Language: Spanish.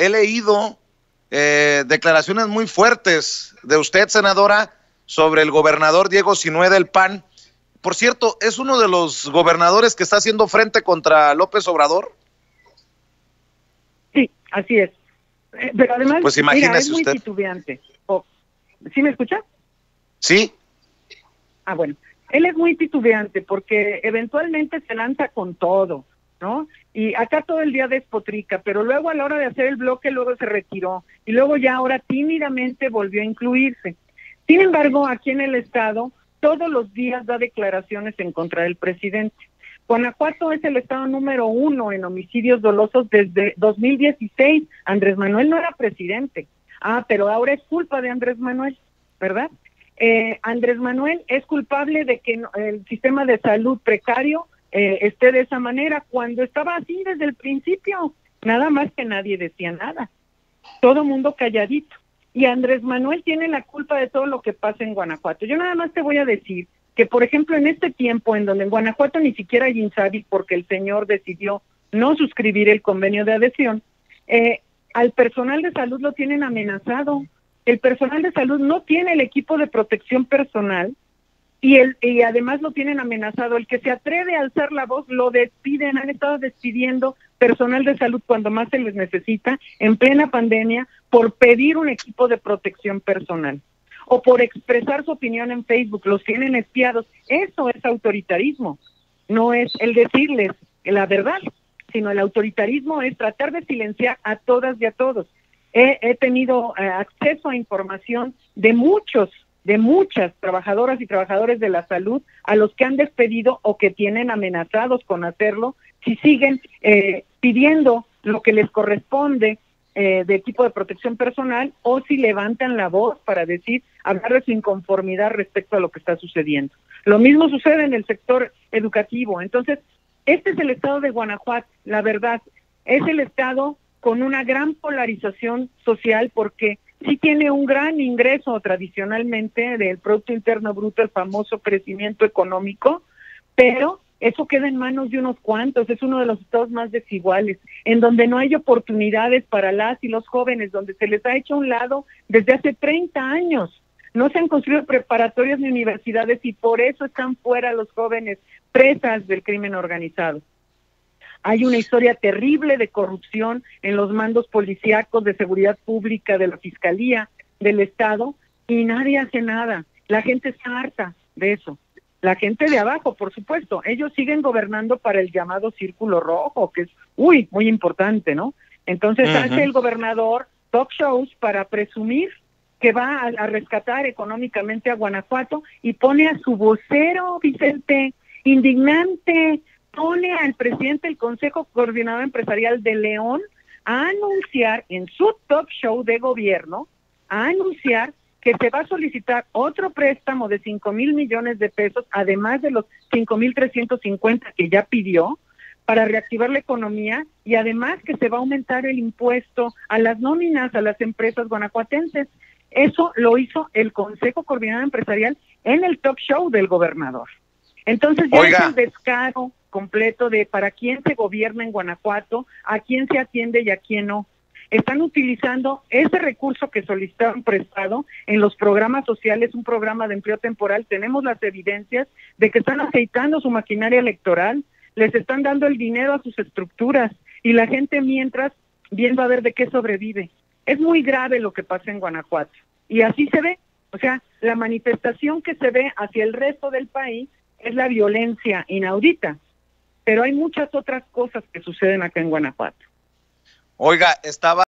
he leído eh, declaraciones muy fuertes de usted, senadora, sobre el gobernador Diego Sinue del PAN. Por cierto, ¿es uno de los gobernadores que está haciendo frente contra López Obrador? Sí, así es. Eh, pero además, pues mira, es muy usted. titubeante. Oh, ¿Sí me escucha? Sí. Ah, bueno. Él es muy titubeante porque eventualmente se lanza con todo, ¿no? Y acá todo el día despotrica, pero luego a la hora de hacer el bloque luego se retiró y luego ya ahora tímidamente volvió a incluirse. Sin embargo, aquí en el estado todos los días da declaraciones en contra del presidente. Guanajuato es el estado número uno en homicidios dolosos desde 2016. Andrés Manuel no era presidente. Ah, pero ahora es culpa de Andrés Manuel, ¿verdad? Eh, Andrés Manuel es culpable de que el sistema de salud precario eh, esté de esa manera cuando estaba así desde el principio. Nada más que nadie decía nada. Todo mundo calladito. Y Andrés Manuel tiene la culpa de todo lo que pasa en Guanajuato. Yo nada más te voy a decir que, por ejemplo, en este tiempo en donde en Guanajuato ni siquiera hay Insabi porque el señor decidió no suscribir el convenio de adhesión, eh, al personal de salud lo tienen amenazado. El personal de salud no tiene el equipo de protección personal y, el, y además lo tienen amenazado. El que se atreve a alzar la voz lo despiden, han estado despidiendo personal de salud cuando más se les necesita en plena pandemia por pedir un equipo de protección personal o por expresar su opinión en Facebook, los tienen espiados. Eso es autoritarismo, no es el decirles la verdad, sino el autoritarismo es tratar de silenciar a todas y a todos. He, tenido eh, acceso a información de muchos, de muchas trabajadoras y trabajadores de la salud a los que han despedido o que tienen amenazados con hacerlo si siguen eh, pidiendo lo que les corresponde eh, de equipo de protección personal o si levantan la voz para decir, hablar de su inconformidad respecto a lo que está sucediendo. Lo mismo sucede en el sector educativo. Entonces, este es el estado de Guanajuato, la verdad, es el estado con una gran polarización social porque sí tiene un gran ingreso tradicionalmente del Producto Interno Bruto, el famoso crecimiento económico, pero eso queda en manos de unos cuantos, es uno de los estados más desiguales, en donde no hay oportunidades para las y los jóvenes, donde se les ha hecho a un lado desde hace 30 años. No se han construido preparatorias ni universidades y por eso están fuera los jóvenes presas del crimen organizado. Hay una historia terrible de corrupción en los mandos policíacos de seguridad pública de la Fiscalía del Estado y nadie hace nada. La gente está harta de eso. La gente de abajo, por supuesto, ellos siguen gobernando para el llamado círculo rojo, que es, uy, muy importante, ¿no? Entonces hace el gobernador talk shows para presumir que va a, rescatar económicamente a Guanajuato y pone a su vocero, Vicente, indignante, pone al presidente del Consejo Coordinador Empresarial de León a anunciar en su talk show de gobierno, a anunciar que se va a solicitar otro préstamo de 5 mil millones de pesos, además de los 5 mil 350 que ya pidió, para reactivar la economía y además que se va a aumentar el impuesto a las nóminas a las empresas guanajuatenses. Eso lo hizo el Consejo Coordinador Empresarial en el talk show del gobernador. Entonces ya es el descaro completo de para quién se gobierna en Guanajuato, a quién se atiende y a quién no están utilizando ese recurso que solicitaron prestado en los programas sociales, un programa de empleo temporal. Tenemos las evidencias de que están aceitando su maquinaria electoral, les están dando el dinero a sus estructuras y la gente mientras viendo a ver de qué sobrevive. Es muy grave lo que pasa en Guanajuato y así se ve. O sea, la manifestación que se ve hacia el resto del país es la violencia inaudita, pero hay muchas otras cosas que suceden acá en Guanajuato. Oiga, estaba